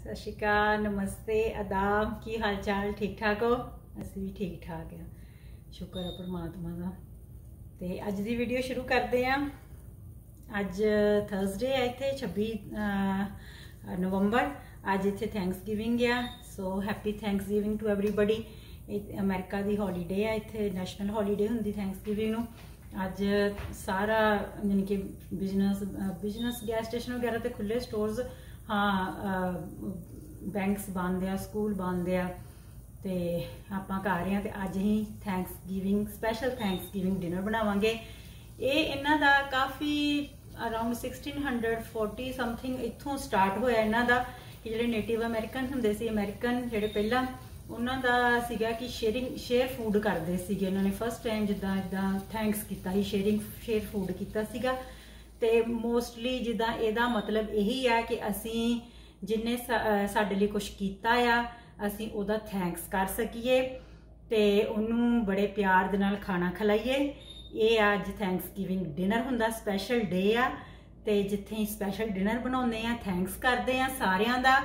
ਸਤਿ ਸ਼੍ਰੀ ਅਕਾਲ, ਨਮਸਤੇ ਆਦਾਬ ਕੀ ਹਾਲ ਚਾਲ ਠੀਕ ਠਾਕ ਹੋ? ਅਸੀਂ ਵੀ ਠੀਕ ਠਾਕ ਹਾਂ। ਸ਼ੁਕਰ ਹੈ ਪਰਮਾਤਮਾ ਦਾ। ਤੇ ਅੱਜ ਦੀ ਵੀਡੀਓ ਸ਼ੁਰੂ ਕਰਦੇ ਹਾਂ। ਅੱਜ ਥਰਸਡੇ ਹੈ ਇੱਥੇ 26 ਨਵੰਬਰ। ਅੱਜ ਇੱਥੇ ਥੈਂਕਸਗਿਵਿੰਗ ਆ। So happy Thanksgiving to everybody ਇਹ ਅਮਰੀਕਾ ਦੀ ਹੌਲੀਡੇ ਆ ਇੱਥੇ ਨੈਸ਼ਨਲ ਹੌਲੀਡੇ ਹੁੰਦੀ ਥੈਂਕਸਗਿਵਿੰਗ ਨੂੰ। ਅੱਜ ਸਾਰਾ, ਯਾਨੀ ਕਿ ਬਿਜ਼ਨਸ ਬਿਜ਼ਨਸ ਗੈਸ ਸਟੇਸ਼ਨ ਵਗੈਰਾ ਤੇ ਖੁੱਲੇ ਸਟੋਰਸ ਹਾਂ ਬੈਂਕਸ ਬੰਦ ਆ ਸਕੂਲ ਬੰਦ ਆ, ਤੇ ਆਪਾਂ ਘਰ ਰਹੇ ਆ ਤੇ ਅੱਜ ਹੀ Thanksgiving special Thanksgiving dinner ਬਣਾਵਾਂਗੇ। ਇਹ ਇਹਨਾਂ ਦਾ ਕਾਫੀ ਅਰਾਊਂਡ 1640 ਸਮਥਿੰਗ ਇੱਥੋਂ ਸਟਾਰਟ ਹੋਇਆ ਇਹਨਾਂ ਦਾ, ਕਿ ਜਿਹੜੇ ਨੇਟਿਵ ਅਮਰੀਕਨ ਹੁੰਦੇ ਸੀ ਅਮਰੀਕਨ ਜਿਹੜੇ ਪਹਿਲਾਂ, ਉਹਨਾਂ ਦਾ ਸੀਗਾ ਕਿ ਸ਼ੇਅਰਿੰਗ ਸ਼ੇਅਰ ਫੂਡ ਕਰਦੇ ਸੀਗੇ। ਉਹਨਾਂ ਨੇ ਫਸਟ ਟਾਈਮ ਜਿੱਦਾਂ ਜਿੱਦਾਂ ਥੈਂਕਸ ਕੀਤਾ ਸੀ ਸ਼ੇਅਰਿੰਗ ਸ਼ੇਅਰ ਫੂਡ ਕੀਤਾ ਸੀਗਾ। ਤੇ ਮੋਸਟਲੀ ਜਿੱਦਾਂ ਇਹਦਾ ਮਤਲਬ ਇਹੀ ਆ ਕਿ ਅਸੀਂ ਜਿਨੇ ਸਾਡੇ ਲਈ ਕੁਝ ਕੀਤਾ ਆ, ਅਸੀਂ ਉਹਦਾ ਥੈਂਕਸ ਕਰ ਸਕੀਏ ਤੇ ਉਹਨੂੰ ਬੜੇ ਪਿਆਰ ਦੇ ਨਾਲ ਖਾਣਾ ਖਿਲਾਈਏ। ਇਹ ਅੱਜ ਥੈਂਕਸ ਗਿਵਿੰਗ ਡਿਨਰ ਹੁੰਦਾ ਸਪੈਸ਼ਲ ਡੇ ਆ ਤੇ ਜਿੱਥੇ ਸਪੈਸ਼ਲ ਡਿਨਰ ਬਣਾਉਂਦੇ ਆ ਥੈਂਕਸ ਕਰਦੇ ਆ ਸਾਰਿਆਂ ਦਾ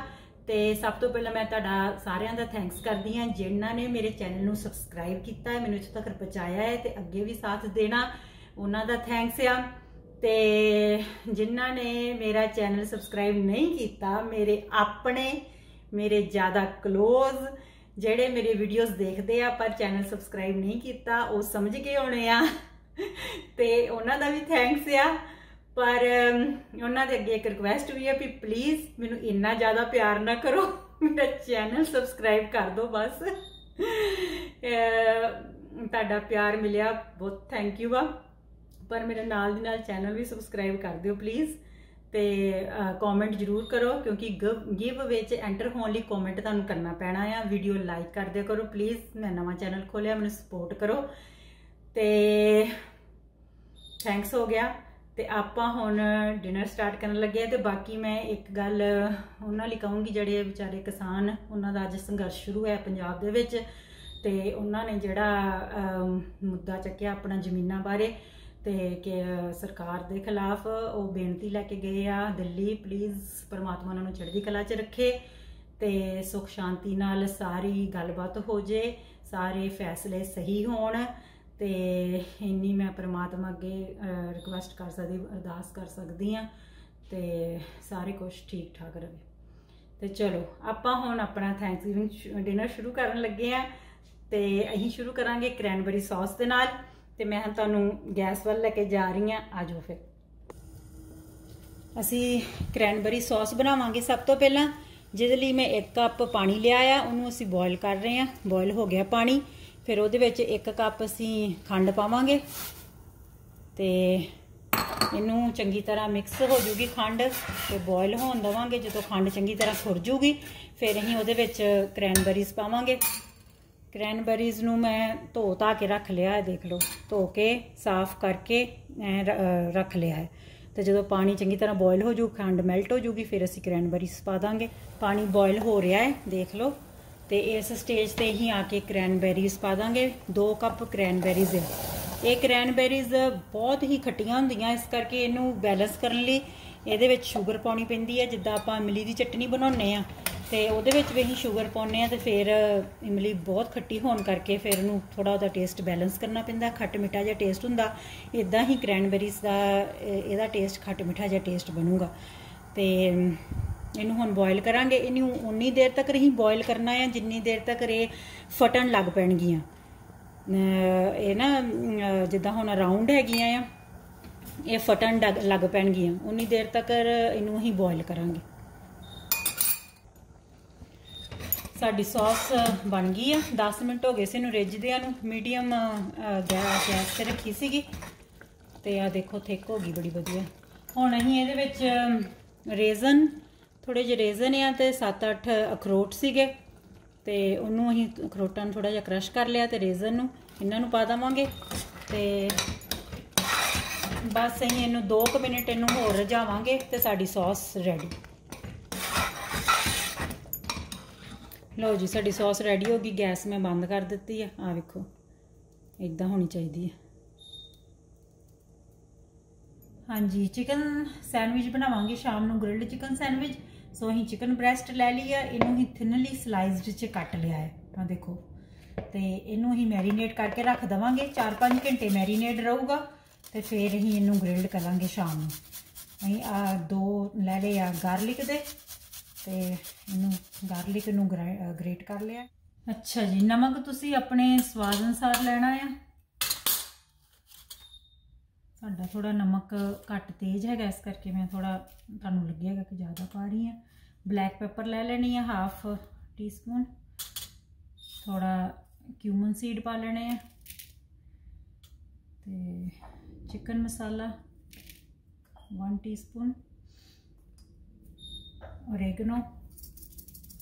ਤੇ ਸਭ ਤੋਂ ਪਹਿਲਾਂ ਮੈਂ ਤੁਹਾਡਾ ਸਾਰਿਆਂ ਦਾ ਥੈਂਕਸ ਕਰਦੀ ਹਾਂ ਜਿਨ੍ਹਾਂ ਨੇ ਮੇਰੇ ਚੈਨਲ ਨੂੰ ਸਬਸਕ੍ਰਾਈਬ ਕੀਤਾ ਹੈ, ਮੈਨੂੰ ਇੱਥੇ ਤੱਕ ਪਹੁੰਚਾਇਆ ਹੈ ਤੇ ਅੱਗੇ ਵੀ ਸਾਥ ਦੇਣਾ, ਉਹਨਾਂ ਦਾ ਥੈਂਕਸ ਆ। ਤੇ ਜਿਨ੍ਹਾਂ ਨੇ ਮੇਰਾ ਚੈਨਲ ਸਬਸਕ੍ਰਾਈਬ ਨਹੀਂ ਕੀਤਾ, ਮੇਰੇ ਆਪਣੇ, ਮੇਰੇ ਜ਼ਿਆਦਾ ক্লোਜ਼ ਜਿਹੜੇ ਮੇਰੇ ਵੀਡੀਓਜ਼ ਦੇਖਦੇ ਆ ਪਰ ਚੈਨਲ ਸਬਸਕ੍ਰਾਈਬ ਨਹੀਂ ਕੀਤਾ, ਉਹ ਸਮਝ ਕੇ ਹੋਣੇ ਆ। ਤੇ ਉਹਨਾਂ ਦਾ ਵੀ ਥੈਂਕਸ ਆ। ਪਰ ਉਹਨਾਂ ਦੇ ਅੱਗੇ ਇੱਕ ਰਿਕੁਐਸਟ ਵੀ ਆ ਵੀ ਪਲੀਜ਼ ਮੈਨੂੰ ਇੰਨਾ ਜ਼ਿਆਦਾ ਪਿਆਰ ਨਾ ਕਰੋ, ਮੇਰਾ ਚੈਨਲ ਸਬਸਕ੍ਰਾਈਬ ਕਰ ਦਿਓ ਬਸ। ਤੁਹਾਡਾ ਪਿਆਰ ਮਿਲਿਆ, ਬਹੁਤ ਥੈਂਕ ਯੂ ਆ। ਪਰ ਮੇਰੇ ਨਾਲ ਦੀ ਨਾਲ ਚੈਨਲ ਵੀ ਸਬਸਕ੍ਰਾਈਬ ਕਰ ਦਿਓ ਪਲੀਜ਼ ਤੇ ਕਮੈਂਟ ਜਰੂਰ ਕਰੋ ਕਿਉਂਕਿ ਗਿਵ ਵਿੱਚ ਐਂਟਰ ਹੋਣ ਲਈ ਕਮੈਂਟ ਤੁਹਾਨੂੰ ਕਰਨਾ ਪੈਣਾ ਆ। ਵੀਡੀਓ ਲਾਈਕ ਕਰ ਦਿਆ ਕਰੋ ਪਲੀਜ਼ ਮੈਂ ਨਵਾਂ ਚੈਨਲ ਖੋਲਿਆ, ਮੈਨੂੰ ਸਪੋਰਟ ਕਰੋ। ਤੇ ਥੈਂਕਸ ਹੋ ਗਿਆ। ਤੇ ਆਪਾਂ ਹੁਣ ਡਿਨਰ ਸਟਾਰਟ ਕਰਨ ਲੱਗੇ ਆ ਤੇ ਬਾਕੀ ਮੈਂ ਇੱਕ ਗੱਲ ਉਹਨਾਂ ਲਈ ਕਹੂੰਗੀ, ਜਿਹੜੇ ਵਿਚਾਰੇ ਕਿਸਾਨ, ਉਹਨਾਂ ਦਾ ਅੱਜ ਸੰਘਰਸ਼ ਸ਼ੁਰੂ ਹੈ ਪੰਜਾਬ ਦੇ ਵਿੱਚ ਤੇ ਉਹਨਾਂ ਨੇ ਜਿਹੜਾ ਮੁੱਦਾ ਚੱਕਿਆ ਆਪਣਾ ਜ਼ਮੀਨਾਂ ਬਾਰੇ। ਤੇ ਕਿ ਸਰਕਾਰ ਦੇ ਖਿਲਾਫ ਉਹ ਬੇਨਤੀ ਲੈ ਕੇ ਗਏ ਆ, ਦਿੱਲੀ ਪਲੀਜ਼ ਪਰਮਾਤਮਾ ਉਹਨਾਂ ਨੂੰ ਚੜ੍ਹਦੀ ਕਲਾ 'ਚ ਰੱਖੇ ਤੇ ਸੁਖ ਸ਼ਾਂਤੀ ਨਾਲ ਸਾਰੀ ਗੱਲਬਾਤ ਹੋ ਜੇ, ਸਾਰੇ ਫੈਸਲੇ ਸਹੀ ਹੋਣ ਤੇ ਇੰਨੀ ਮੈਂ ਪਰਮਾਤਮਾ ਅੱਗੇ ਰਿਕੁਐਸਟ ਕਰ ਸਕਦੀ, ਅਰਦਾਸ ਕਰ ਸਕਦੀ ਆ ਤੇ ਸਾਰੇ ਕੁਝ ਠੀਕ ਠਾਕ ਰਹੇ ਤੇ ਚਲੋ, ਆਪਾਂ ਹੁਣ ਆਪਣਾ ਥੈਂਕਸਗਿਵਿੰਗ ਡਿਨਰ ਸ਼ੁਰੂ ਕਰਨ ਲੱਗੇ ਆ ਤੇ ਅਸੀਂ ਸ਼ੁਰੂ ਕਰਾਂਗੇ ਕ੍ਰੈਨਬਰੀ ਸੌਸ ਦੇ ਨਾਲ। ਤੇ ਮੈਂ ਤੁਹਾਨੂੰ ਗੈਸ ਵੱਲ ਲੈ ਕੇ ਜਾ ਰਹੀ ਆ ਆਜੋ ਫਿਰ। ਅਸੀਂ ਕ੍ਰੈਨਬਰੀ ਸੌਸ ਬਣਾਵਾਂਗੇ ਸਭ ਤੋਂ ਪਹਿਲਾਂ। ਜਿਹਦੇ ਲਈ ਮੈਂ 1 ਕੱਪ ਪਾਣੀ ਲਿਆ ਆ, ਉਹਨੂੰ ਅਸੀਂ ਬੋਇਲ ਕਰ ਰਹੇ ਆ ਬੋਇਲ ਹੋ ਗਿਆ ਪਾਣੀ। ਫਿਰ ਉਹਦੇ ਵਿੱਚ 1 ਕੱਪ ਅਸੀਂ ਖੰਡ ਪਾਵਾਂਗੇ। ਤੇ ਇਹਨੂੰ ਚੰਗੀ ਤਰ੍ਹਾਂ ਮਿਕਸ ਹੋ ਜੂਗੀ ਖੰਡ ਤੇ ਬੋਇਲ ਹੋਣ ਦਵਾਂਗੇ। ਜਦੋਂ ਖੰਡ ਚੰਗੀ ਤਰ੍ਹਾਂ ਖੁਰ ਜੂਗੀ, ਫਿਰ ਅਸੀਂ ਉਹਦੇ ਵਿੱਚ ਕ੍ਰੈਨਬਰੀਜ਼ ਪਾਵਾਂਗੇ। ਕ੍ਰੈਨਬਰੀਜ਼ ਨੂੰ ਮੈਂ ਧੋ ਧਾ ਕੇ ਰੱਖ ਲਿਆ ਹੈ, ਦੇਖ ਲਓ। ਧੋ ਕੇ, ਸਾਫ਼ ਕਰਕੇ ਰੱਖ ਲਿਆ ਹੈ। ਤੇ ਜਦੋਂ ਪਾਣੀ ਚੰਗੀ ਤਰ੍ਹਾਂ ਬੋਇਲ ਹੋ ਜੂ ਖੰਡ ਮੈਲਟ ਹੋ ਜੂਗੀ ਫਿਰ ਅਸੀਂ ਕ੍ਰੈਨਬਰੀਜ਼ ਪਾ ਦਾਂਗੇ। ਪਾਣੀ ਬੋਇਲ ਹੋ ਰਿਹਾ ਹੈ, ਦੇਖ ਲਓ। ਤੇ ਇਸ ਸਟੇਜ ਤੇ ਹੀ ਆ ਕੇ ਕ੍ਰੈਨਬੇਰੀਜ਼ ਪਾ ਦਾਂਗੇ। 2 ਕੱਪ ਕ੍ਰੈਨਬੇਰੀਜ਼ ਇਹ ਕ੍ਰੈਨਬੇਰੀਜ਼ ਬਹੁਤ ਹੀ ਖੱਟੀਆਂ ਹੁੰਦੀਆਂ, ਇਸ ਕਰਕੇ ਇਹਨੂੰ ਬੈਲੈਂਸ ਕਰਨ ਲਈ। ਇਹਦੇ ਵਿੱਚ ਸ਼ੂਗਰ ਪਾਉਣੀ ਪੈਂਦੀ ਹੈ। ਜਿੱਦਾਂ ਆਪਾਂ ਇਮਲੀ ਦੀ ਚਟਨੀ ਬਣਾਉਂਦੇ ਆ ਤੇ ਉਹਦੇ ਵਿੱਚ ਵੀ ਅਸੀਂ ਸ਼ੂਗਰ ਪਾਉਂਦੇ ਆ ਤੇ ਫਿਰ ਇਮਲੀ ਬਹੁਤ ਖੱਟੀ ਹੋਣ ਕਰਕੇ ਫਿਰ ਇਹਨੂੰ ਥੋੜਾ ਉਹਦਾ ਟੇਸਟ ਬੈਲੈਂਸ ਕਰਨਾ ਪੈਂਦਾ, ਖੱਟ ਮਿੱਠਾ ਜਿਹਾ ਟੇਸਟ ਹੁੰਦਾ ਇਦਾਂ ਹੀ ਕ੍ਰੈਨਬੇਰੀਜ਼ ਦਾ ਇਹਦਾ ਟੇਸਟ ਖੱਟ ਮਿੱਠਾ ਜਿਹਾ ਟੇਸਟ ਬਣੂਗਾ। ਤੇ ਇਹਨੂੰ ਹੁਣ ਬੋਇਲ ਕਰਾਂਗੇ, ਇਹਨੂੰ ਉਨੀ ਦੇਰ ਤੱਕ ਰਹੀ ਬੋਇਲ ਕਰਨਾ ਹੈ, ਜਿੰਨੀ ਦੇਰ ਤੱਕ ਇਹ ਫਟਣ ਲੱਗ ਪੈਣਗੀਆਂ। ਇਹ ਨਾ ਜਿੱਦਾਂ ਹੁਣ ਰਾਉਂਡ ਹੈਗੀਆਂ ਆ, ਇਹ ਫਟਣ ਲੱਗ ਪੈਣਗੀਆਂ। ਉਨੀ ਦੇਰ ਤੱਕ ਇਹਨੂੰ ਹੀ ਬੋਇਲ ਕਰਾਂਗੇ। ਸਾਡੀ ਸੌਸ ਬਣ ਗਈ ਆ। 10 ਮਿੰਟ ਹੋ ਗਏ ਸੀ ਇਹਨੂੰ ਰਿੱਝਦਿਆਂ ਨੂੰ। ਮੀਡੀਅਮ ਗੈਸ ਤੇ ਰੱਖੀ ਸੀਗੀ। ਤੇ ਆ ਦੇਖੋ, ਥਿਕ ਹੋ ਗਈ ਬੜੀ ਵਧੀਆ। ਹੁਣ ਅਸੀਂ ਇਹਦੇ ਵਿੱਚ ਰੇਜ਼ਨ ਥੋੜੇ ਜਿਹੇ ਰੇਜ਼ਨ ਆ ਤੇ 7-8 ਅਖਰੋਟ ਸੀਗੇ। ਤੇ ਉਹਨੂੰ ਅਸੀਂ ਅਖਰੋਟਾਂ ਨੂੰ ਥੋੜਾ ਜਿਹਾ ਕ੍ਰਸ਼ ਕਰ ਲਿਆ ਤੇ ਰੇਜ਼ਨ ਨੂੰ, ਇਹਨਾਂ ਨੂੰ ਪਾ ਦਵਾਂਗੇ। ਤੇ ਬਸ ਅਸੀਂ ਇਹਨੂੰ 2 ਮਿੰਟ ਇਹਨੂੰ ਹੋਰ ਰਝਾਵਾਂਗੇ ਤੇ ਸਾਡੀ ਸੌਸ ਰੈਡੀ ਲਓ ਜੀ, ਸਾਡੀ ਸੌਸ ਰੈਡੀ ਹੋ ਗਈ, ਗੈਸ ਮੈਂ ਬੰਦ ਕਰ ਦਿੱਤੀ ਆ। ਆ ਵੇਖੋ ਇਦਾਂ ਹੋਣੀ ਚਾਹੀਦੀ ਹੈ ਹਾਂਜੀ ਚਿਕਨ ਸੈਂਡਵਿਚ ਬਣਾਵਾਂਗੇ ਸ਼ਾਮ ਨੂੰ ਗ੍ਰਿਲਡ ਚਿਕਨ ਸੈਂਡਵਿਚ ਸੋ ਅਸੀਂ ਚਿਕਨ ਬ੍ਰੈਸਟ ਲੈ ਲਈ ਆ, ਇਹਨੂੰ ਹੀ ਥਿਨਲੀ ਸਲਾਈਸਡ ਚ ਕੱਟ ਲਿਆ ਹੈ। ਤਾਂ ਦੇਖੋ, ਤੇ ਇਹਨੂੰ ਹੀ ਮੈਰੀਨੇਟ ਕਰਕੇ ਰੱਖ ਦਵਾਂਗੇ। 4-5 ਘੰਟੇ ਮੈਰੀਨੇਟ ਰਹੂਗਾ, ਤੇ ਫਿਰ ਅਸੀਂ ਇਹਨੂੰ ਗ੍ਰਿਲਡ ਕਰਾਂਗੇ ਸ਼ਾਮ ਨੂੰ। ਅਸੀਂ ਆ ਦੋ ਲੈ ਲਏ ਆ ਗਾਰਲਿਕ ਦੇ। ਤੇ ਇਹਨੂੰ ਗਾਰਲਿਕ ਨੂੰ ਗ੍ਰੇਟ ਕਰ ਲਿਆ ਅੱਛਾ ਜੀ, ਨਮਕ ਤੁਸੀਂ ਆਪਣੇ ਸਵਾਦ ਅਨੁਸਾਰ ਲੈਣਾ ਆ। ਸਾਡਾ ਥੋੜਾ ਨਮਕ ਘੱਟ ਤੇਜ਼ ਹੈਗਾ, ਇਸ ਕਰਕੇ ਮੈਂ ਥੋੜਾ ਤੁਹਾਨੂੰ ਲੱਗੇਗਾ ਕਿ ਜ਼ਿਆਦਾ ਪਾ ਰਹੀ ਹਾਂ ਬਲੈਕ ਪੈਪਰ ਲੈ ਲੈਣੀ ਆ ਹਾਫ ਟੀਸਪੂਨ ਥੋੜਾ ਕਿਊਮਨ ਸੀਡ ਪਾ ਲੈਣੇ ਆ। ਤੇ chicken masala 1 teaspoon oregano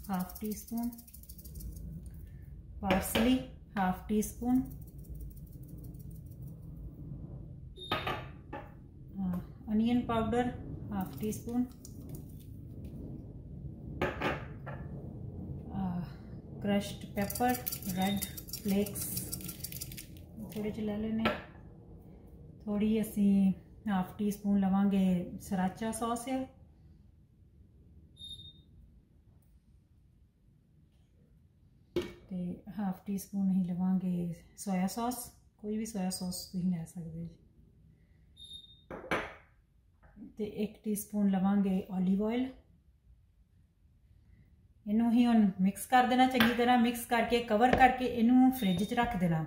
half teaspoon parsley half teaspoon uh, onion powder half teaspoon uh, crushed pepper red flakes ਥੋੜੇ ਜਿਹੇ ਲੈ ਲੈਣੇ ਥੋੜੀ ਅਸੀਂ ਹਾਫ ਟੀ ਸਪੂਨ ਲਵਾਂਗੇ ਸਰਾਚਾ ਸੌਸ ਹੈ ਤੇ ਹਾਫ ਟੀ ਸਪੂਨ ਹੀ ਲਵਾਂਗੇ ਸੋਇਆ ਸੌਸ ਕੋਈ ਵੀ ਸੋਇਆ ਸੌਸ ਤੁਸੀਂ ਲੈ ਸਕਦੇ ਜੀ। ਤੇ 1 ਟੀਸਪੂਨ ਲਵਾਂਗੇ 올ਿਵ ਆਇਲ ਇਹਨੂੰ ਹੀ ਹੁਣ ਮਿਕਸ ਕਰ ਦੇਣਾ ਚੰਗੀ ਤਰ੍ਹਾਂ ਮਿਕਸ ਕਰਕੇ ਕਵਰ ਕਰਕੇ ਇਹਨੂੰ ਫ੍ਰਿਜ 'ਚ ਰੱਖ ਦੇਣਾ।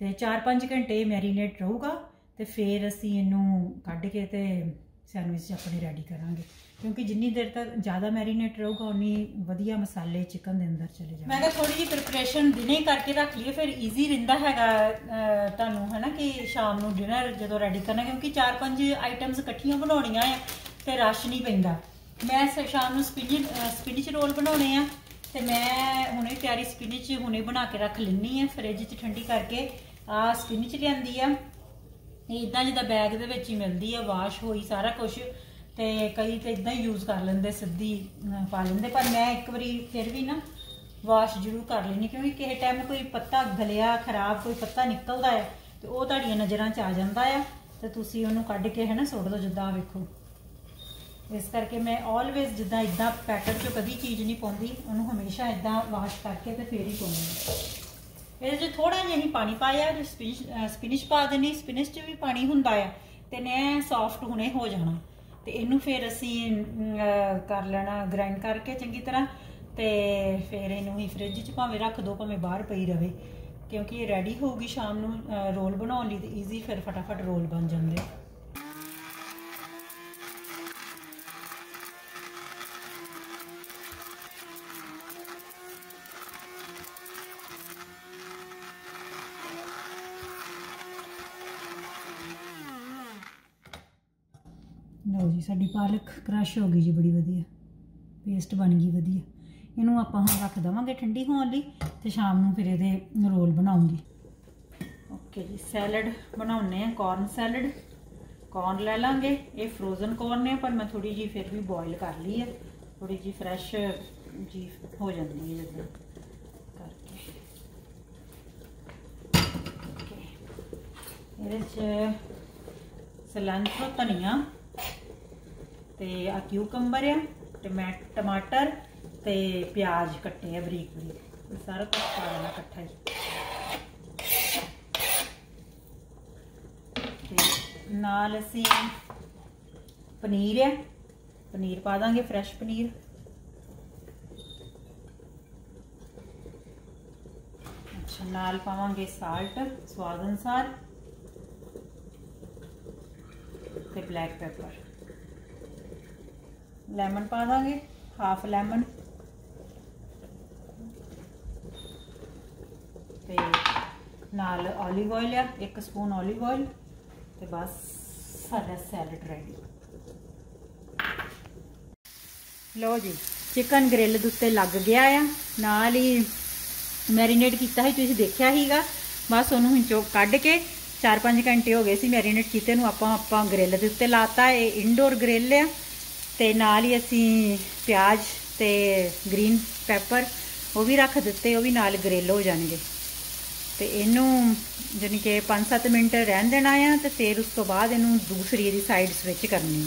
ਤੇ 4-5 ਘੰਟੇ ਮੈਰੀਨੇਟ ਰਹੂਗਾ ਤੇ ਫਿਰ ਅਸੀਂ ਇਹਨੂੰ ਕੱਢ ਕੇ ਤੇ ਸੈਂਡਵਿਚ ਆਪਣੇ ਰੈਡੀ ਕਰਾਂਗੇ। ਕਿਉਂਕਿ ਜਿੰਨੀ ਦੇਰ ਤੱਕ ਜ਼ਿਆਦਾ ਮੈਰੀਨੇਟ ਰਹੂਗਾ ਉਨੀ ਵਧੀਆ ਮਸਾਲੇ ਚਿਕਨ ਦੇ ਅੰਦਰ ਚਲੇ ਜਾਣਗੇ। ਮੈਂ ਕਿਹਾ ਥੋੜੀ ਜਿਹੀ ਪ੍ਰੀਪਰੇਸ਼ਨ ਦਿਨੇ ਕਰਕੇ ਰੱਖ ਲਈਏ, ਫਿਰ ਈਜ਼ੀ ਰਹਿੰਦਾ ਹੈਗਾ ਤੁਹਾਨੂੰ, ਹੈਨਾ, ਕਿ ਸ਼ਾਮ ਨੂੰ ਡਿਨਰ ਜਦੋਂ ਰੈਡੀ ਕਰਨਾ, ਕਿਉਂਕਿ 4-5 ਆਈਟਮਸ ਇਕੱਠੀਆਂ ਬਣਾਉਣੀਆਂ ਆ, ਤੇ ਰਸ਼ ਨਹੀਂ ਪੈਂਦਾ। ਮੈਂ ਸ਼ਾਮ ਨੂੰ ਸਪਿਨਚ ਸਪਿਨਚ ਰੋਲ ਬਣਾਉਣੇ ਆ, ਤੇ ਮੈਂ ਹੁਣੇ ਤਿਆਰੀ ਸਪਿਨਚ ਹੁਣੇ ਬਣਾ ਕੇ ਰੱਖ ਲੈਣੀ ਆ ਫ੍ਰਿਜ 'ਚ ਠੰਡੀ ਕਰਕੇ। ਆ ਸਪਿਨਚ ਲਿਆਂਦੀ ਆ। ਇਹ ਇਦਾਂ ਜਿੱਦਾਂ ਬੈਗ ਦੇ ਵਿੱਚ ਹੀ ਮਿਲਦੀ ਆ ਵਾਸ਼ ਹੋਈ ਸਾਰਾ ਕੁਝ ਤੇ ਕਈ ਤੇ ਇਦਾਂ ਹੀ ਯੂਜ਼ ਕਰ ਲੈਂਦੇ, ਸਿੱਧੀ ਪਾ ਲੈਂਦੇ। ਪਰ ਮੈਂ ਇੱਕ ਵਾਰੀ ਫਿਰ ਵੀ ਨਾ ਵਾਸ਼ ਜ਼ਰੂਰ ਕਰ ਲੈਣੀ ਕਿਉਂਕਿ ਕਿਸੇ ਟਾਈਮ ਕੋਈ ਪੱਤਾ ਗਲਿਆ, ਖਰਾਬ ਕੋਈ ਪੱਤਾ ਨਿਕਲਦਾ ਹੈ, ਤੇ ਉਹ ਤੁਹਾਡੀਆਂ ਨਜ਼ਰਾਂ 'ਚ ਆ ਜਾਂਦਾ ਆ, ਤੇ ਤੁਸੀਂ ਉਹਨੂੰ ਕੱਢ ਕੇ ਹੈ ਨਾ ਸੁੱਟ ਦੋ ਜਿੱਦਾਂ ਵੇਖੋ। ਇਸ ਕਰਕੇ ਮੈਂ ਆਲਵੇਜ਼ ਜਿੱਦਾਂ ਇਦਾਂ ਪੈਕਟ 'ਚੋਂ ਕਦੀ ਚੀਜ਼ ਨਹੀਂ ਪਾਉਂਦੀ, ਉਹਨੂੰ ਹਮੇਸ਼ਾ ਇਦਾਂ ਵਾਸ਼ ਕਰਕੇ ਤੇ ਫੇਰ ਹੀ ਪਾਉਂਦੀ ਇਹਦੇ 'ਚ ਥੋੜਾ ਜਿਹਾ ਹੀ ਪਾਣੀ ਪਾਇਆ ਜੇ ਸਪਿਨਿਸ਼ ਪਾ ਦੇਣੀ ਸਪਿਨਿਸ਼ 'ਚ ਵੀ ਪਾਣੀ ਹੁੰਦਾ ਆ, ਤੇ ਨੇ ਸੌਫਟ ਹੁਣੇ ਹੋ ਜਾਣਾ। ਤੇ ਇਹਨੂੰ ਫਿਰ ਅਸੀਂ ਕਰ ਲੈਣਾ ਗ੍ਰਾਈਂਡ ਕਰਕੇ ਚੰਗੀ ਤਰ੍ਹਾਂ, ਤੇ ਫਿਰ ਇਹਨੂੰ ਹੀ ਫ੍ਰਿਜ 'ਚ ਭਾਵੇਂ ਰੱਖ ਦੋ, ਭਾਵੇਂ ਬਾਹਰ ਪਈ ਰਵੇ। ਕਿਉਂਕਿ ਇਹ ਰੈਡੀ ਹੋਊਗੀ ਸ਼ਾਮ ਨੂੰ ਰੋਲ ਬਣਾਉਣ ਲਈ ਤੇ ਈਜ਼ੀ ਫਿਰ ਫਟਾਫਟ ਰੋਲ ਬਣ ਜਾਂਦੇ ਸਾਡੀ ਪਾਲਕ ਕ੍ਰਸ਼ ਹੋ ਗਈ ਜੀ ਬੜੀ ਵਧੀਆ। ਪੇਸਟ ਬਣ ਗਈ ਵਧੀਆ। ਇਹਨੂੰ ਆਪਾਂ ਹੁਣ ਰੱਖ ਦਵਾਂਗੇ ਠੰਡੀ ਹੋਣ ਲਈ ਤੇ ਸ਼ਾਮ ਨੂੰ ਫਿਰ ਇਹਦੇ ਰੋਲ ਬਣਾਉਂਗੀ। ਓਕੇ ਜੀ ਸੈਲਡ ਬਣਾਉਣੇ ਆ ਕਾਰਨ ਸੈਲਡ ਕਾਰਨ ਲੈ ਲਾਂਗੇ। ਇਹ ਫਰੋਜ਼ਨ ਕਾਰਨ ਨੇ, ਪਰ ਮੈਂ ਥੋੜੀ ਜੀ ਫਿਰ ਵੀ ਬੋਇਲ ਕਰ ਲਈ ਹੈ। ਥੋੜੀ ਜੀ ਫਰੈਸ਼ ਜੀ ਹੋ ਜਾਂਦੀ ਹੈ ਜਿੱਦਾਂ ਕਰਕੇ। ਇਹਦੇ ਚ ਸਲਾਂਚੋ ਧਨੀਆ ਤੇ ਆ ਕਿਊਕੰਬਰ ਆ ਟਮਾਟਰ ਤੇ ਪਿਆਜ਼ ਕੱਟੇ ਆ ਬਰੀਕ ਬਰੀਕ। ਇਹ ਸਾਰਾ ਕੁਝ ਪਾ ਦੇਣਾ ਇਕੱਠਾ ਹੀ। ਤੇ ਨਾਲ ਅਸੀਂ ਪਨੀਰ ਆ। ਪਨੀਰ ਪਾ ਦਾਂਗੇ ਫਰੈਸ਼ ਪਨੀਰ। ਅੱਛਾ, ਨਾਲ ਪਾਵਾਂਗੇ ਸਾਲਟ ਸਵਾਦ ਅਨੁਸਾਰ। ਤੇ ਬਲੈਕ ਪੈਪਰ ਲੈਮਨ ਪਾ ਦਾਂਗੇ ਹਾਫ ਲੈਮਨ। ਤੇ ਨਾਲ 올ਿਵ ਆਇਲ ਆ, ਇੱਕ ਸਪੂਨ 올ਿਵ ਆਇਲ ਤੇ ਬਸ ਸਾਡਾ ਸੈਲਡ ਰੈਡੀ ਲਓ ਜੀ ਚਿਕਨ ਗ੍ਰਿਲ ਦੇ ਉੱਤੇ ਲੱਗ ਗਿਆ ਆ। ਨਾਲ ਹੀ ਮੈਰੀਨੇਟ ਕੀਤਾ ਸੀ, ਤੁਸੀਂ ਦੇਖਿਆ ਹੀਗਾ ਬਸ ਉਹਨੂੰ ਹੁਣ ਚੋਕ ਕੱਢ ਕੇ 4-5 ਘੰਟੇ ਹੋ ਗਏ ਸੀ ਮੈਰੀਨੇਟ ਕੀਤੇ ਨੂੰ, ਆਪਾਂ ਆਪਾਂ ਗ੍ਰਿਲ ਦੇ ਉੱਤੇ ਲਾਤਾ। ਇਹ ਇਨਡੋਰ ਗ੍ਰਿਲ ਆ। ਤੇ ਨਾਲ ਹੀ ਅਸੀਂ ਪਿਆਜ਼ ਤੇ ਗ੍ਰੀਨ ਪੈਪਰ ਉਹ ਵੀ ਰੱਖ ਦਿੱਤੇ, ਉਹ ਵੀ ਨਾਲ ਗ੍ਰਿਲ ਹੋ ਜਾਣਗੇ। ਤੇ ਇਹਨੂੰ ਜਾਨੀ ਕਿ 5-7 ਮਿੰਟ ਰਹਿਣ ਦੇਣਾ ਆ ਤੇ ਫਿਰ ਉਸ ਤੋਂ ਬਾਅਦ ਇਹਨੂੰ ਦੂਸਰੀ ਇਹਦੀ ਸਾਈਡ ਸਵਿਚ ਕਰਨੀ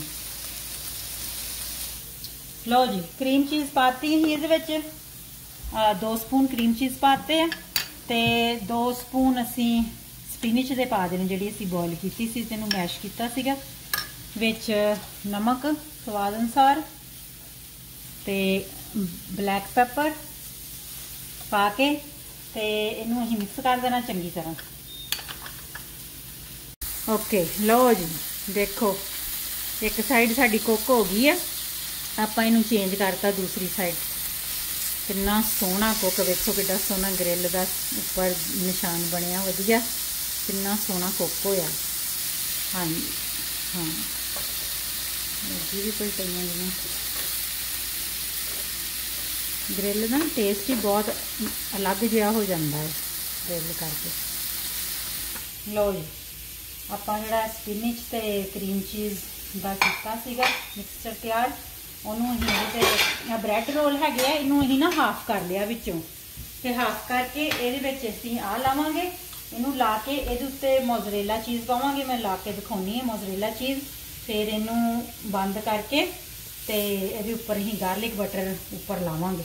ਲਓ ਜੀ ਕਰੀਮ ਚੀਜ਼ ਪਾਤੀ ਹੀ ਇਹਦੇ ਵਿੱਚ। 2 ਸਪੂਨ ਕਰੀਮ ਚੀਜ਼ ਪਾਤੇ ਆ ਤੇ 2 ਸਪੂਨ ਅਸੀਂ ਸਪਿਨਚ ਦੇ ਪਾ ਦੇਣੇ, ਜਿਹੜੀ ਅਸੀਂ ਬੋਇਲ ਕੀਤੀ ਸੀ ਤੈਨੂੰ ਮੈਸ਼ ਕੀਤਾ ਸੀਗਾ, ਵਿੱਚ ਨਮਕ ਸਵਾਦ ਅਨੁਸਾਰ ਤੇ ਬਲੈਕ ਪੈਪਰ ਪਾ ਕੇ ਤੇ ਇਹਨੂੰ ਅਸੀਂ ਮਿਕਸ ਕਰ ਦੇਣਾ ਚੰਗੀ ਤਰ੍ਹਾਂ। ਓਕੇ, ਲਓ ਜੀ, ਦੇਖੋ, ਇੱਕ ਸਾਈਡ ਸਾਡੀ ਕੁੱਕ ਹੋ ਗਈ ਆ। ਆਪਾਂ ਇਹਨੂੰ ਚੇਂਜ ਕਰਤਾ ਦੂਸਰੀ ਸਾਈਡ ਕਿੰਨਾ ਸੋਹਣਾ ਕੁੱਕ ਵੇਖੋ ਕਿੱਡਾ ਸੋਹਣਾ ਗ੍ਰਿਲ ਦਾ ਉੱਪਰ ਨਿਸ਼ਾਨ ਬਣਿਆ, ਵਧੀਆ। ਕਿੰਨਾ ਸੋਹਣਾ ਕੁੱਕ ਹੋਇਆ। ਹਾਂਜੀ, ਹਾਂ। ਜੀ ਵੀ ਕੋਈ ਟਈਆਂ ਜਿਵੇਂ ਗ੍ਰਿਲ ਦਾ ਟੇਸਟ ਹੀ ਬਹੁਤ ਅਲੱਗ ਜਿਹਾ ਹੋ ਜਾਂਦਾ ਹੈ ਗ੍ਰਿਲ ਕਰਕੇ ਲਓ ਜੀ ਆਪਾਂ ਜਿਹੜਾ ਸਪਿਨਚ ਤੇ ਕਰੀਮ ਚੀਜ਼ ਦਾ ਕੀਤਾ ਸੀਗਾ ਮਿਕਸਚਰ ਤਿਆਰ ਉਹਨੂੰ ਅਸੀਂ ਇਹਦੇ ਤੇ ਬ੍ਰੈਡ ਰੋਲ ਹੈਗੇ ਆ ਇਹਨੂੰ ਅਸੀਂ ਨਾ ਹਾਫ ਕਰ ਲਿਆ ਵਿੱਚੋਂ ਤੇ ਹਾਫ ਕਰਕੇ ਇਹਦੇ ਵਿੱਚ ਅਸੀਂ ਆ ਲਾਵਾਂਗੇ ਇਹਨੂੰ ਲਾ ਕੇ ਇਹਦੇ ਉੱਤੇ ਮੋਜ਼ਰੇਲਾ ਚੀਜ਼ ਪਾਵਾਂਗੇ ਮੈਂ ਲਾ ਕੇ ਦਿਖਾਉਣੀ ਹੈ ਮੋਜ਼ਰੇਲਾ ਚੀਜ਼ ਫਿਰ ਇਹਨੂੰ ਬੰਦ ਕਰਕੇ ਤੇ ਇਹਦੇ ਉੱਪਰ ਅਸੀਂ ਗਾਰਲਿਕ ਬਟਰ ਉੱਪਰ ਲਾਵਾਂਗੇ।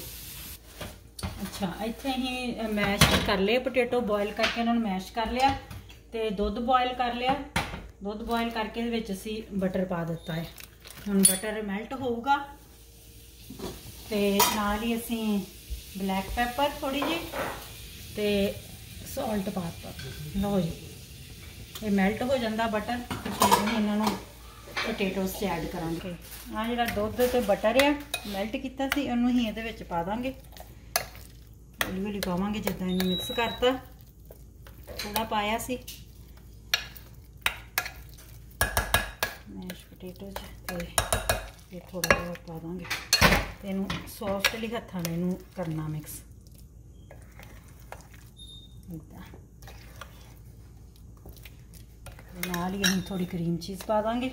ਅੱਛਾ, ਇੱਥੇ ਅਸੀਂ ਮੈਸ਼ ਕਰ ਲਏ ਪੋਟੇਟੋ ਬੋਇਲ ਕਰਕੇ ਇਹਨਾਂ ਨੂੰ ਮੈਸ਼ ਕਰ ਲਿਆ ਤੇ ਦੁੱਧ ਬੋਇਲ ਕਰ ਲਿਆ। ਦੁੱਧ ਬੋਇਲ ਕਰਕੇ ਇਹਦੇ ਵਿੱਚ ਅਸੀਂ ਬਟਰ ਪਾ ਦਿੱਤਾ ਹੈ। ਹੁਣ ਬਟਰ ਮੈਲਟ ਹੋਊਗਾ ਤੇ ਨਾਲ ਹੀ ਅਸੀਂ ਬਲੈਕ ਪੈਪਰ ਥੋੜੀ ਜੀ ਤੇ ਸਾਲਟ ਪਾਤਾ ਲਓ ਜੀ, ਇਹ ਮੈਲਟ ਹੋ ਜਾਂਦਾ ਬਟਰ ਫਿਰ ਇਹਨਾਂ ਨੂੰ ਪੋਟੇਟੋਸ ਚ ਐਡ ਕਰਾਂਗੇ। ਆ ਜਿਹੜਾ ਦੁੱਧ ਤੇ ਬਟਰ ਆ ਮੈਲਟ ਕੀਤਾ ਸੀ, ਉਹਨੂੰ ਹੀ ਇਹਦੇ ਵਿੱਚ ਪਾ ਦਾਂਗੇ। ਹੌਲੀ ਹੌਲੀ ਪਾਵਾਂਗੇ, ਜਿੱਦਾਂ ਇਹਨੂੰ ਮਿਕਸ ਕਰਤਾ। ਥੋੜਾ ਪਾਇਆ ਸੀ। ਮੈਸ਼ ਪੋਟੇਟੋ ਤੇ ਇਹ ਥੋੜਾ ਜਿਹਾ ਪਾ ਦਾਂਗੇ। ਤੇ ਇਹਨੂੰ ਸੌਫਟਲੀ ਹੱਥਾਂ ਨਾਲ ਇਹਨੂੰ ਕਰਨਾ ਮਿਕਸ ਇਦਾਂ। ਨਾਲ ਹੀ ਅਸੀਂ ਥੋੜੀ ਕਰੀਮ ਚੀਜ਼ ਪਾ ਦਾਂਗੇ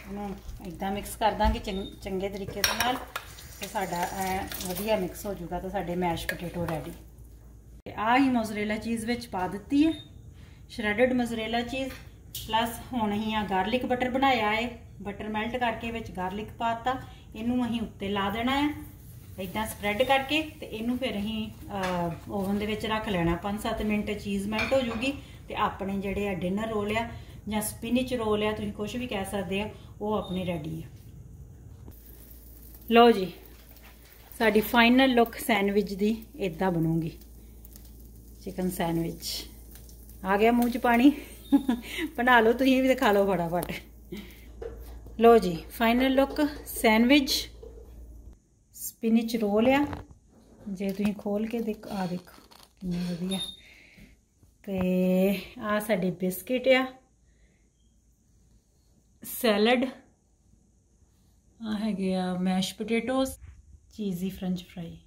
ਇਹਨੂੰ ਇਦਾਂ ਮਿਕਸ ਕਰ ਦਾਂਗੇ ਚੰਗੇ ਤਰੀਕੇ ਦੇ ਨਾਲ ਤੇ ਸਾਡਾ ਵਧੀਆ ਮਿਕਸ ਹੋ ਜਾਊਗਾ ਤਾਂ ਸਾਡੇ ਮੈਸ਼ ਪੋਟੇਟੋ ਰੈਡੀ ਤੇ ਆ ਹੀ ਮੋਜ਼ਰੇਲਾ ਚੀਜ਼ ਵਿੱਚ ਪਾ ਦਿੱਤੀ ਹੈ। ਸ਼੍ਰੈਡਡ ਮੋਜ਼ਰੇਲਾ ਚੀਜ਼ ਪਲੱਸ ਹੁਣ ਅਸੀਂ ਆ ਗਾਰਲਿਕ ਬਟਰ ਬਣਾਇਆ ਹੈ। ਬਟਰ ਮੈਲਟ ਕਰਕੇ ਵਿੱਚ ਗਾਰਲਿਕ ਪਾਤਾ ਇਹਨੂੰ ਅਸੀਂ ਉੱਤੇ ਲਾ ਦੇਣਾ ਹੈ। ਇਦਾਂ ਸਪਰੈਡ ਕਰਕੇ ਤੇ ਇਹਨੂੰ ਫਿਰ ਅਸੀਂ ਓਵਨ ਦੇ ਵਿੱਚ ਰੱਖ ਲੈਣਾ। 5-7 ਮਿੰਟ ਚੀਜ਼ ਮੈਲਟ ਹੋ ਜੂਗੀ ਤੇ ਆਪਣੇ ਜਿਹੜੇ ਆ ਡਿਨਰ ਰੋਲ ਆ ਜਾਂ ਸਪਿਨਚ ਰੋਲ ਆ, ਤੁਸੀਂ ਕੁਝ ਵੀ ਕਹਿ ਸਕਦੇ ਆ ਉਹ ਆਪਣੀ ਰੈਡੀ ਆ। ਲਓ ਜੀ, ਸਾਡੀ ਫਾਈਨਲ ਲੁੱਕ ਸੈਂਡਵਿਚ ਦੀ ਇਦਾਂ ਬਣੂਗੀ। ਚਿਕਨ ਸੈਂਡਵਿਚ ਆ ਗਿਆ ਮੂੰਹ 'ਚ ਪਾਣੀ। ਬਣਾ ਲਓ, ਤੁਸੀਂ ਵੀ ਦਿਖਾ ਲਓ ਫਟਾਫਟ। ਲਓ ਜੀ final look sandwich spinach roll ਆ। ਜੇ ਤੁਸੀਂ ਖੋਲ ਕੇ ਦੇਖ ਆ ਦੇਖੋ, ਕਿੰਨੀ ਵਧੀਆ। ਤੇ ਆ ਸਾਡੇ ਬਿਸਕਿਟ ਆ। ਸੈਲਡ ਆ ਹੈਗੇ ਆ mash potatoes, cheesy French fry.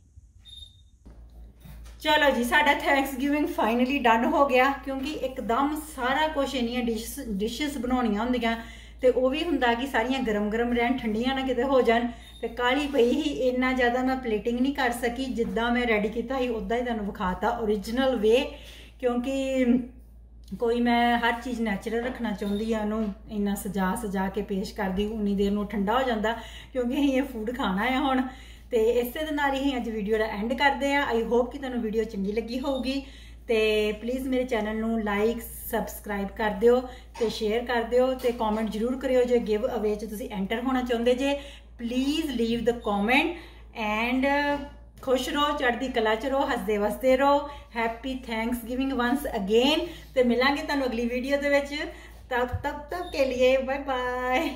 ਚਲੋ ਜੀ, ਸਾਡਾ ਥੈਂਕਸ ਗਿਵਿੰਗ ਫਾਈਨਲੀ ਡਨ ਹੋ ਗਿਆ, ਕਿਉਂਕਿ ਇੱਕਦਮ ਸਾਰਾ ਕੁਝ ਇੰਨੀਆਂ ਡਿਸ਼ਸ ਡਿਸ਼ਸ ਬਣਾਉਣੀਆਂ ਹੁੰਦੀਆਂ, ਤੇ ਉਹ ਵੀ ਹੁੰਦਾ ਕਿ ਸਾਰੀਆਂ ਗਰਮ-ਗਰਮ ਰਹਿਣ, ਠੰਡੀਆਂ ਨਾ ਕਿਤੇ ਹੋ ਜਾਣ, ਤੇ ਕਾਲੀ ਪਈ ਹੀ ਇੰਨਾ ਜ਼ਿਆਦਾ ਮੈਂ ਪਲੇਟਿੰਗ ਨਹੀਂ ਕਰ ਸਕੀ, ਜਿੱਦਾਂ ਮੈਂ ਰੈਡੀ ਕੀਤਾ ਸੀ ਉਦਾਂ ਹੀ ਤੁਹਾਨੂੰ ਵਿਖਾਤਾ origignal ਵੇ ਕਿਉਂਕਿ ਕੋਈ ਮੈਂ ਹਰ ਚੀਜ਼ ਨੈਚੁਰਲ ਰੱਖਣਾ ਚਾਹੁੰਦੀ ਆ, ਉਹਨੂੰ ਇੰਨਾ ਸਜਾ ਸਜਾ ਕੇ ਪੇਸ਼ ਕਰਦੀ, ਉਨੀ ਦੇਰ ਨੂੰ ਠੰਡਾ ਹੋ ਜਾਂਦਾ, ਕਿਉਂਕਿ ਅਸੀਂ ਇਹ ਫੂਡ ਖਾਣਾ ਹੈ ਹੁਣ। ਤੇ ਇਸੇ ਦੇ ਨਾਲ ਹੀ ਅੱਜ ਵੀਡੀਓ ਦਾ ਐਂਡ ਕਰਦੇ ਆ। ਆਈ ਹੋਪ ਕਿ ਤੁਹਾਨੂੰ ਵੀਡੀਓ ਚੰਗੀ ਲੱਗੀ ਹੋਊਗੀ। ਤੇ ਪਲੀਜ਼ ਮੇਰੇ ਚੈਨਲ ਨੂੰ ਲਾਈਕ ਸਬਸਕ੍ਰਾਈਬ ਕਰ ਦਿਓ ਤੇ ਸ਼ੇਅਰ ਕਰ ਦਿਓ ਤੇ ਕਮੈਂਟ ਜ਼ਰੂਰ ਕਰਿਓ ਜੇ ਗਿਵ ਅਵੇ ਚ ਤੁਸੀਂ ਐਂਟਰ ਹੋਣਾ ਚਾਹੁੰਦੇ ਜੇ। Please leave the comment and ਖੁਸ਼ ਰਹੋ, ਚੜ੍ਹਦੀ ਕਲਾ ਚ ਰਹੋ, ਹੱਸਦੇ ਵਸਦੇ ਰਹੋ happy Thanksgiving once again ਤੇ ਮਿਲਾਂਗੇ ਤੁਹਾਨੂੰ ਅਗਲੀ ਵੀਡੀਓ ਦੇ ਵਿੱਚ। ਤਬ ਤਬ ਤੱਕ ਕੇ ਲਈ ਬਾਏ ਬਾਏ